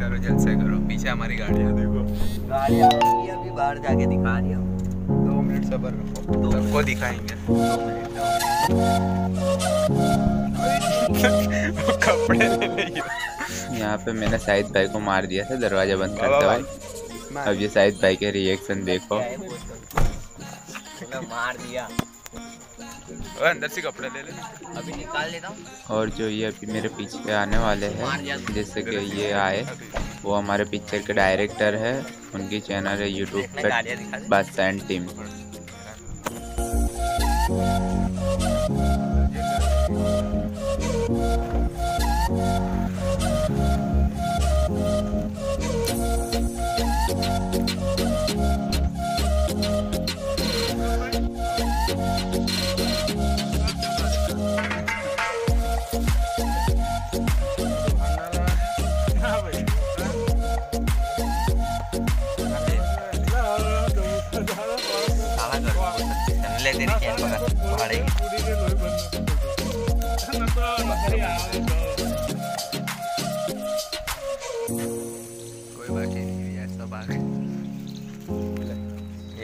करो जल्द से करो। पीछे हमारी गाड़ियाँ देखो। गाड़ी अभी बाहर जाके दिखा रही हूँ। दो मिनट सबर रखो। सबको दिखाएँगे। कपड़े ले ले यहाँ पे मैंने शाहिद भाई को मार दिया था दरवाज़ा बंद करते हुए अब ये शाहिद भाई के रिएक्शन देखो। तो मार दिया। और अंदर से कपड़े ले ले। अभी निकाल लेता हूँ। और जो ये अभी मेरे पीछे आने वाले हैं जैसे कि ये आए वो हमारे पिक्चर के डायरेक्टर है उनकी चैनल है यूट्यूब पर बस एंड टीम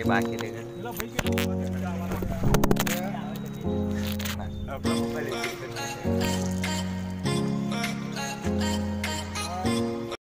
બાકી રહી ગયા Rebel Medic.